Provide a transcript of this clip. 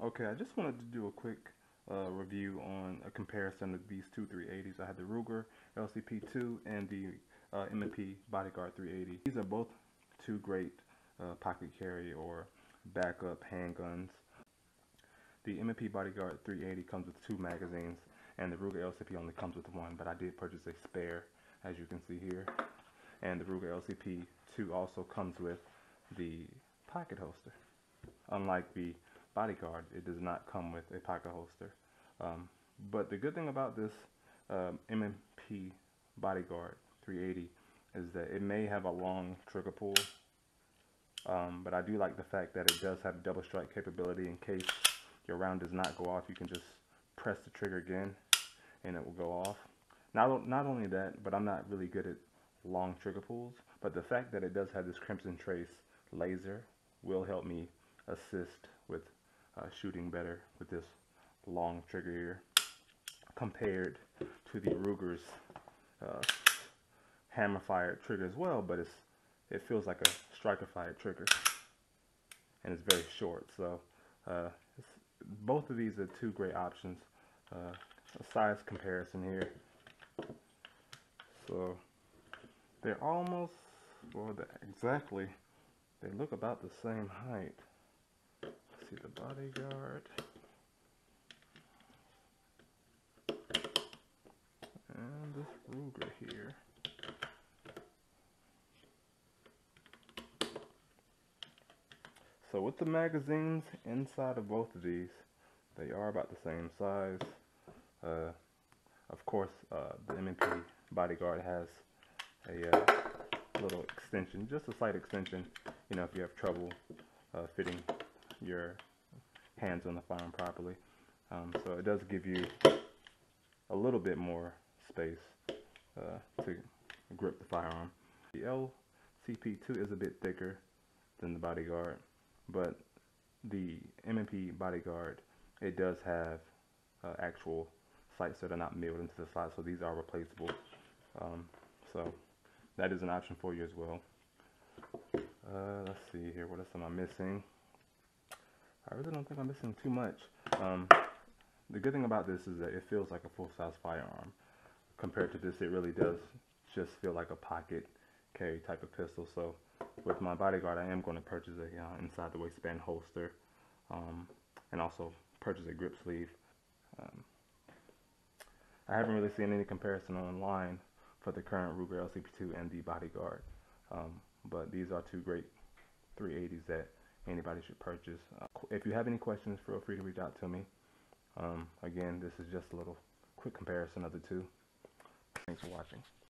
Okay, I just wanted to do a quick uh, review on a comparison of these two 380s. I had the Ruger LCP2 and the uh, M&P Bodyguard 380. These are both two great uh, pocket carry or backup handguns. The M&P Bodyguard 380 comes with two magazines and the Ruger LCP only comes with one, but I did purchase a spare as you can see here. And the Ruger LCP2 also comes with the pocket holster. Unlike the bodyguard, it does not come with a pocket holster. Um, but the good thing about this um, M&P bodyguard 380 is that it may have a long trigger pull, um, but I do like the fact that it does have double strike capability in case your round does not go off. You can just press the trigger again and it will go off. Not, not only that, but I'm not really good at long trigger pulls, but the fact that it does have this Crimson Trace laser will help me assist with uh, shooting better with this long trigger here compared to the Ruger's uh, hammer fired trigger as well, but it's it feels like a striker fired trigger and it's very short. So uh, both of these are two great options. Uh, a size comparison here. So they're almost, well, exactly, they look about the same height see the bodyguard. And this Ruger here. So with the magazines inside of both of these, they are about the same size. Uh, of course, uh, the M&P Bodyguard has a uh, little extension, just a slight extension, you know, if you have trouble uh, fitting your hands on the firearm properly. Um, so it does give you a little bit more space uh, to grip the firearm. The LCP2 is a bit thicker than the Bodyguard, but the M&P Bodyguard, it does have uh, actual sights that are not milled into the slot, so these are replaceable. Um, so that is an option for you as well. Uh, let's see here, what else am I missing? I really don't think I'm missing too much. Um, the good thing about this is that it feels like a full-size firearm. Compared to this, it really does just feel like a pocket carry type of pistol. So with my bodyguard, I am going to purchase a uh, inside the waistband holster um, and also purchase a grip sleeve. Um, I haven't really seen any comparison online for the current Ruger LCP2 and the bodyguard. Um, but these are two great 380s that anybody should purchase. Uh, if you have any questions, feel free to reach out to me. Um, again, this is just a little quick comparison of the two. Thanks for watching.